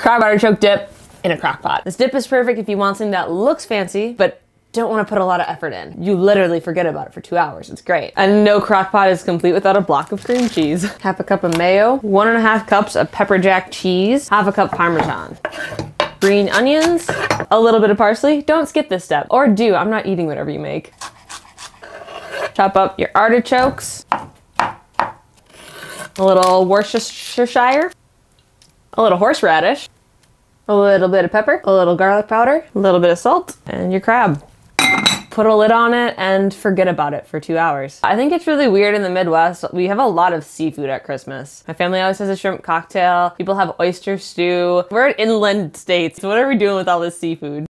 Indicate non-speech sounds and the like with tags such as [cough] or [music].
Crab artichoke dip in a crock pot. This dip is perfect if you want something that looks fancy, but don't want to put a lot of effort in. You literally forget about it for two hours. It's great. And no crock pot is complete without a block of cream cheese. [laughs] half a cup of mayo, one and a half cups of pepper jack cheese, half a cup parmesan green onions, a little bit of parsley. Don't skip this step. Or do, I'm not eating whatever you make. Chop up your artichokes, a little Worcestershire, a little horseradish, a little bit of pepper, a little garlic powder, a little bit of salt, and your crab put a lid on it and forget about it for two hours. I think it's really weird in the Midwest. We have a lot of seafood at Christmas. My family always has a shrimp cocktail. People have oyster stew. We're inland states. So what are we doing with all this seafood?